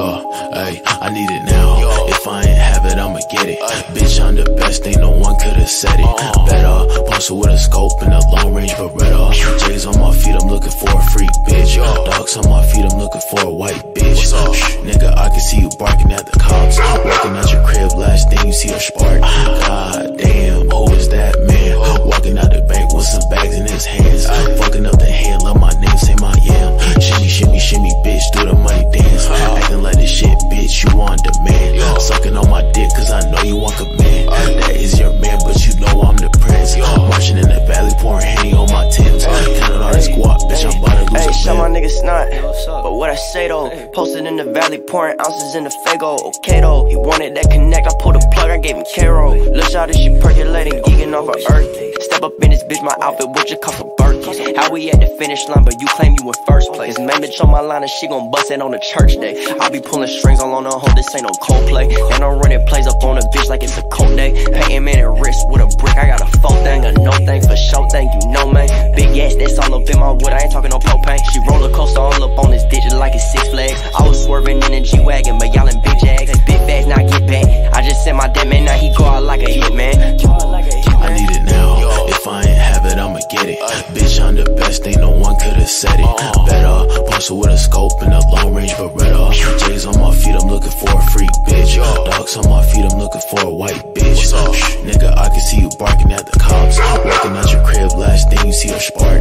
Yo, hey, I need it now. If I ain't have it, I'ma get it. Bitch, I'm the best, ain't no one could've said it. Better, posted with a scope and a long range Beretta. J's on my feet, I'm looking for a freak bitch. Doc's on my feet, I'm looking for a white bitch. Nigga, I can see you barking at the cops. Nigga snot. But what I say though, posted in the valley, pouring ounces in the Faygo. Okay though, he wanted that connect, I pulled a plug, I gave him Karo. Look this shit percolating, geeking off of earth. Step up in this bitch, my outfit, what you cost for Birkies? How we at the finish line, but you claim you in first place. Main bitch on my line, and she gon' bust it on the church day. I be pulling strings all on the hoe, this ain't no Coldplay. And I'm running plays up on a bitch like it's a cold day. Painting man and wrist with a brick, I got a full thing, a no thing man. Big ass, that's all up in my wood, I ain't talking no propane. She roller coaster all up on this digit like it's Six Flags. I was swerving in a G Wagon, but y'all in big jags. Big bags, now get back. I just sent my dead man, now he go out like a hit man. I need it now. If I ain't have it, I'ma get it. Bitch, I'm the best, ain't no one could've said it. Better, posted with a scope and a long range Beretta. J's on my feet, I'm looking for a freak bitch. Doc's on my feet, I'm looking for a white bitch. Nigga, I can see you barking at the cops. Walking out your see a spark.